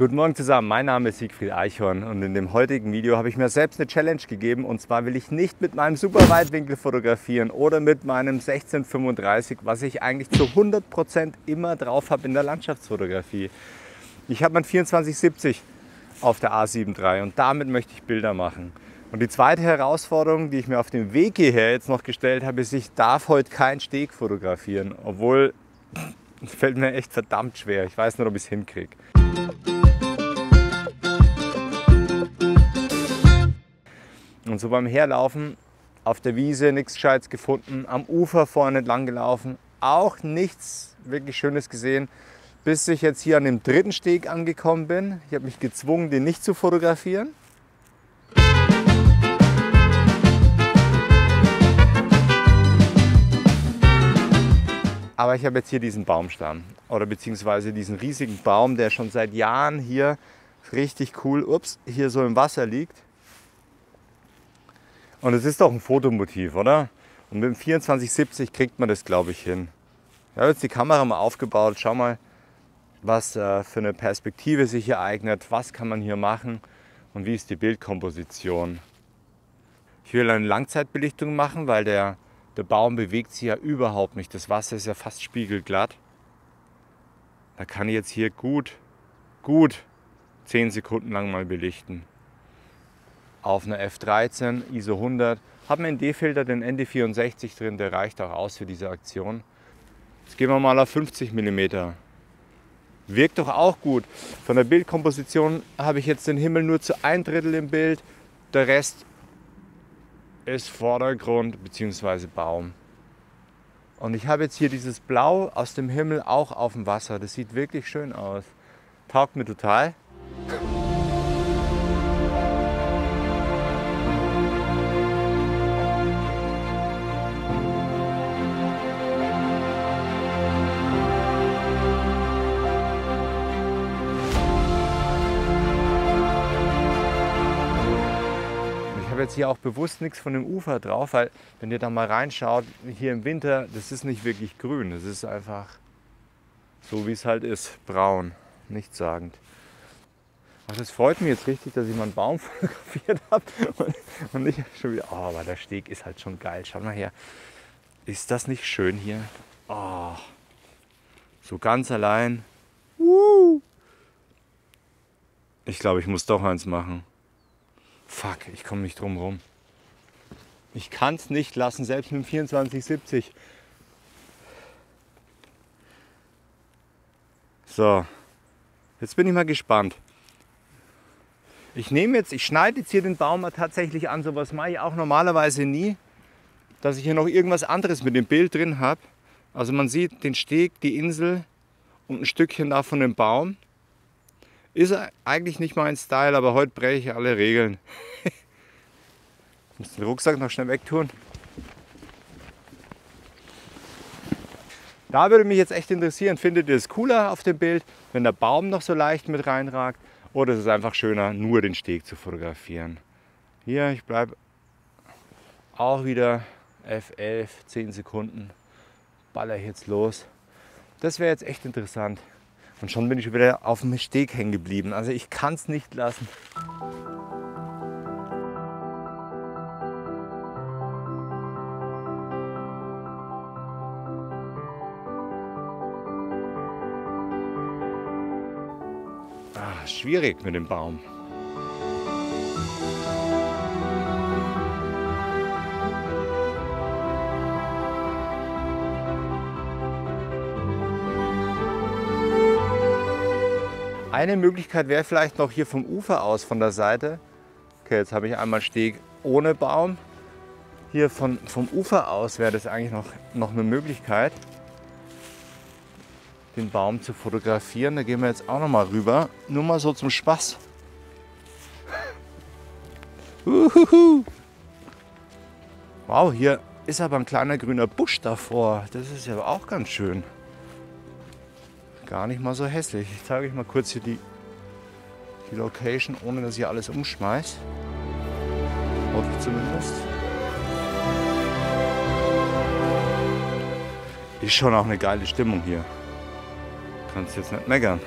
Guten Morgen zusammen, mein Name ist Siegfried Eichhorn und in dem heutigen Video habe ich mir selbst eine Challenge gegeben und zwar will ich nicht mit meinem Superweitwinkel fotografieren oder mit meinem 1635, was ich eigentlich zu 100% immer drauf habe in der Landschaftsfotografie. Ich habe mein 2470 auf der A7 III und damit möchte ich Bilder machen. Und die zweite Herausforderung, die ich mir auf dem Weg hierher jetzt noch gestellt habe, ist, ich darf heute keinen Steg fotografieren, obwohl es fällt mir echt verdammt schwer. Ich weiß nicht, ob ich es hinkriege. So beim Herlaufen auf der Wiese nichts Gescheites gefunden, am Ufer vorne entlang gelaufen, auch nichts wirklich Schönes gesehen, bis ich jetzt hier an dem dritten Steg angekommen bin. Ich habe mich gezwungen, den nicht zu fotografieren. Aber ich habe jetzt hier diesen Baumstamm oder beziehungsweise diesen riesigen Baum, der schon seit Jahren hier richtig cool, ups, hier so im Wasser liegt. Und es ist doch ein Fotomotiv, oder? Und mit dem 2470 kriegt man das, glaube ich, hin. Ich habe jetzt die Kamera mal aufgebaut. Schau mal, was äh, für eine Perspektive sich hier eignet. Was kann man hier machen und wie ist die Bildkomposition. Ich will eine Langzeitbelichtung machen, weil der, der Baum bewegt sich ja überhaupt nicht. Das Wasser ist ja fast spiegelglatt. Da kann ich jetzt hier gut, gut 10 Sekunden lang mal belichten auf einer F13 ISO 100. Haben einen D-Filter, den ND64 drin, der reicht auch aus für diese Aktion. Jetzt gehen wir mal auf 50 mm. Wirkt doch auch gut. Von der Bildkomposition habe ich jetzt den Himmel nur zu ein Drittel im Bild. Der Rest ist Vordergrund bzw. Baum. Und ich habe jetzt hier dieses Blau aus dem Himmel auch auf dem Wasser. Das sieht wirklich schön aus. Taugt mir total. Jetzt hier auch bewusst nichts von dem Ufer drauf, weil wenn ihr da mal reinschaut, hier im Winter, das ist nicht wirklich grün. Das ist einfach so, wie es halt ist, braun, nichtssagend. Ach, das freut mich jetzt richtig, dass ich mal einen Baum fotografiert habe und, und nicht schon wieder, oh, aber der Steg ist halt schon geil. Schau mal her. Ist das nicht schön hier? Oh, so ganz allein. Ich glaube, ich muss doch eins machen. Fuck, ich komme nicht drum rum. Ich kann es nicht lassen, selbst mit dem 2470. So, jetzt bin ich mal gespannt. Ich nehme jetzt, ich schneide jetzt hier den Baum mal tatsächlich an. Sowas mache ich auch normalerweise nie, dass ich hier noch irgendwas anderes mit dem Bild drin habe. Also man sieht den Steg, die Insel und ein Stückchen da von dem Baum. Ist eigentlich nicht mein Style, aber heute breche ich alle Regeln. ich muss den Rucksack noch schnell wegtun. Da würde mich jetzt echt interessieren, findet ihr es cooler auf dem Bild, wenn der Baum noch so leicht mit reinragt oder ist es einfach schöner, nur den Steg zu fotografieren? Hier, ich bleibe auch wieder F11, 10 Sekunden, baller ich jetzt los. Das wäre jetzt echt interessant. Und schon bin ich wieder auf dem Steg hängen geblieben. Also ich kann es nicht lassen. Ah, schwierig mit dem Baum. Eine Möglichkeit wäre vielleicht noch hier vom Ufer aus, von der Seite. Okay, jetzt habe ich einmal Steg ohne Baum. Hier von, vom Ufer aus wäre das eigentlich noch, noch eine Möglichkeit, den Baum zu fotografieren. Da gehen wir jetzt auch noch mal rüber. Nur mal so zum Spaß. Uhuhu. Wow, hier ist aber ein kleiner grüner Busch davor. Das ist ja auch ganz schön. Gar nicht mal so hässlich. Ich zeige euch mal kurz hier die, die Location, ohne dass ihr alles umschmeißt. Hoffe ich zumindest. Ist schon auch eine geile Stimmung hier. Kannst jetzt nicht meckern.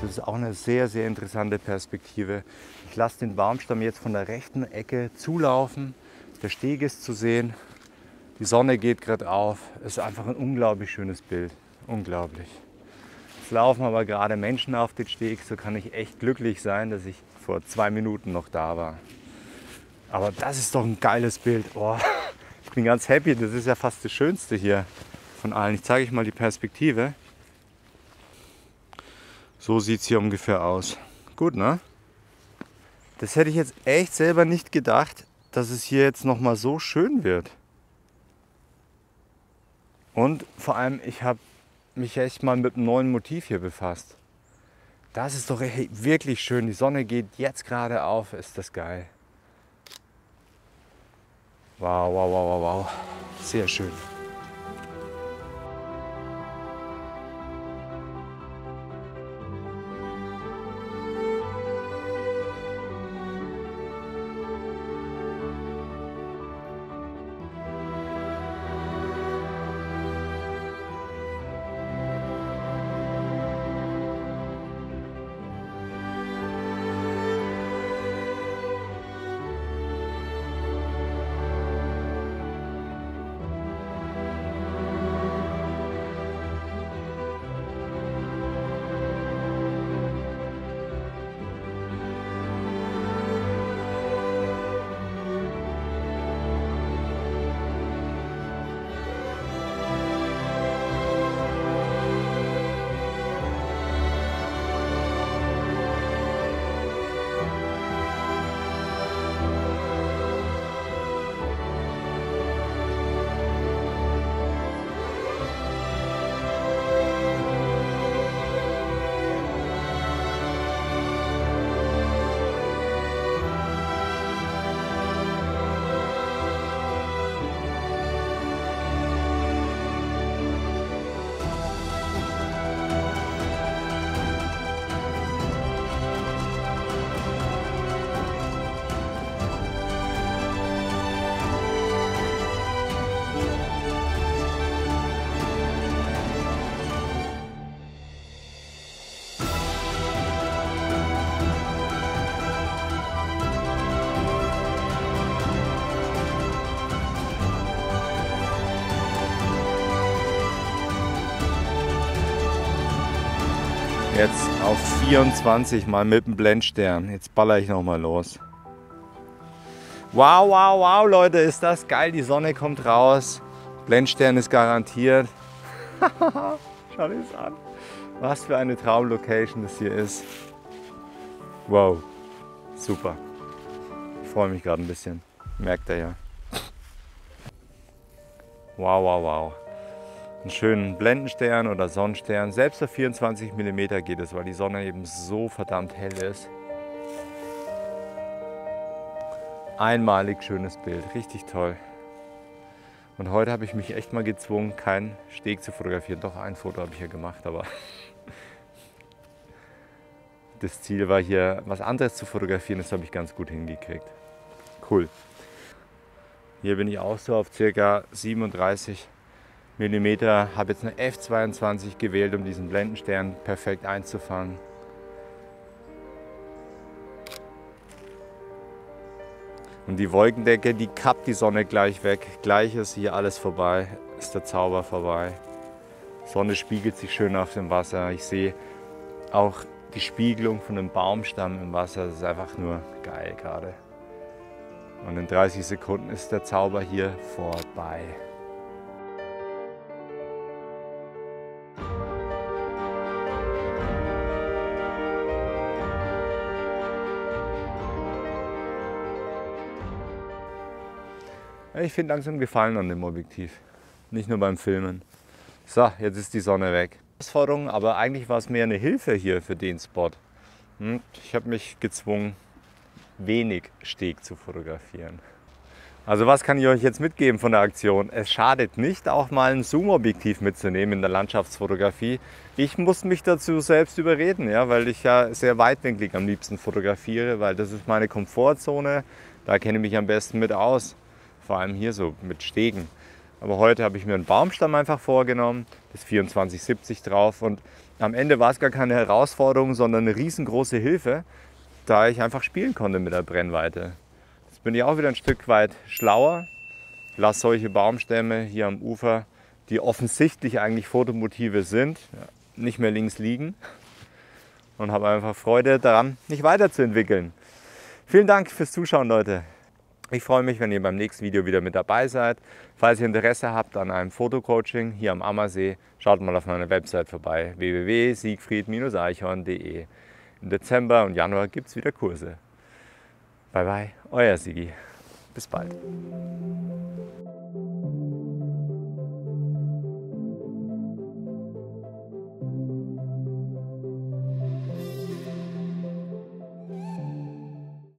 Das ist auch eine sehr, sehr interessante Perspektive. Ich lasse den Baumstamm jetzt von der rechten Ecke zulaufen der Steg ist zu sehen. Die Sonne geht gerade auf. Es ist einfach ein unglaublich schönes Bild. Unglaublich. Jetzt laufen aber gerade Menschen auf den Steg. So kann ich echt glücklich sein, dass ich vor zwei Minuten noch da war. Aber das ist doch ein geiles Bild. Oh, ich bin ganz happy. Das ist ja fast das Schönste hier von allen. Ich zeige euch mal die Perspektive. So sieht es hier ungefähr aus. Gut, ne? Das hätte ich jetzt echt selber nicht gedacht, dass es hier jetzt nochmal so schön wird. Und vor allem, ich habe mich echt mal mit einem neuen Motiv hier befasst. Das ist doch wirklich schön. Die Sonne geht jetzt gerade auf. Ist das geil. Wow, wow, wow, wow, wow. Sehr schön. Auf 24 mal mit dem Blendstern. Jetzt baller ich nochmal los. Wow, wow, wow, Leute, ist das geil. Die Sonne kommt raus. Blendstern ist garantiert. Schau dir das an. Was für eine Traumlocation das hier ist. Wow, super. Ich freue mich gerade ein bisschen. Merkt ihr ja. Wow, wow, wow einen schönen Blendenstern oder Sonnenstern. Selbst auf 24 mm geht es, weil die Sonne eben so verdammt hell ist. Einmalig schönes Bild, richtig toll. Und heute habe ich mich echt mal gezwungen, keinen Steg zu fotografieren. Doch, ein Foto habe ich ja gemacht, aber das Ziel war hier, was anderes zu fotografieren. Das habe ich ganz gut hingekriegt. Cool. Hier bin ich auch so auf ca. 37 mm. Habe jetzt eine F22 gewählt, um diesen Blendenstern perfekt einzufangen. Und die Wolkendecke, die kappt die Sonne gleich weg. Gleich ist hier alles vorbei, ist der Zauber vorbei. Die Sonne spiegelt sich schön auf dem Wasser. Ich sehe auch die Spiegelung von einem Baumstamm im Wasser. Das ist einfach nur geil gerade. Und in 30 Sekunden ist der Zauber hier vorbei. Ich finde langsam Gefallen an dem Objektiv. Nicht nur beim Filmen. So, jetzt ist die Sonne weg. Herausforderung, aber eigentlich war es mehr eine Hilfe hier für den Spot. Hm, ich habe mich gezwungen, wenig Steg zu fotografieren. Also was kann ich euch jetzt mitgeben von der Aktion? Es schadet nicht, auch mal ein Zoom-Objektiv mitzunehmen in der Landschaftsfotografie. Ich muss mich dazu selbst überreden, ja, weil ich ja sehr weitwinklig am liebsten fotografiere, weil das ist meine Komfortzone. Da kenne ich mich am besten mit aus vor allem hier so mit Stegen. Aber heute habe ich mir einen Baumstamm einfach vorgenommen, das 2470 drauf und am Ende war es gar keine Herausforderung, sondern eine riesengroße Hilfe, da ich einfach spielen konnte mit der Brennweite. Jetzt bin ich auch wieder ein Stück weit schlauer, lasse solche Baumstämme hier am Ufer, die offensichtlich eigentlich Fotomotive sind, nicht mehr links liegen und habe einfach Freude daran, mich weiterzuentwickeln. Vielen Dank fürs Zuschauen, Leute. Ich freue mich, wenn ihr beim nächsten Video wieder mit dabei seid. Falls ihr Interesse habt an einem Fotocoaching hier am Ammersee, schaut mal auf meiner Website vorbei www.siegfried-eichhorn.de. Im Dezember und Januar gibt es wieder Kurse. Bye bye, euer Sigi. Bis bald.